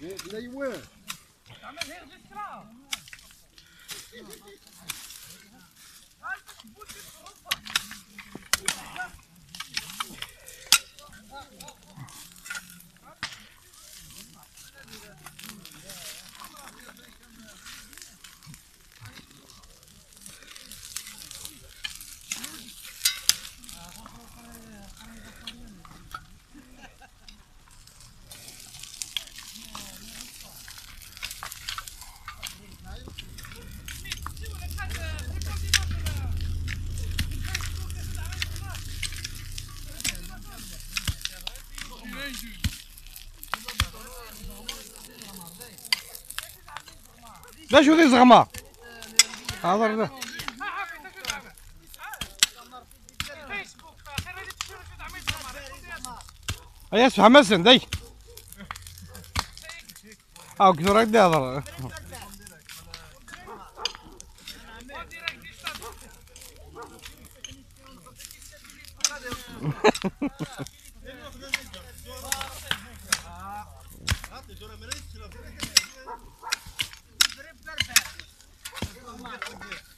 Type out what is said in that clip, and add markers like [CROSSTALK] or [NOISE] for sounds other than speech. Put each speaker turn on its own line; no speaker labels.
Yeah, there you were. I'm in here, just get out.
ده شو ذي زغمة؟ هذا ده إيش حمسن دي أو كثر دي هذا؟
[LAUGHS] Thank
you.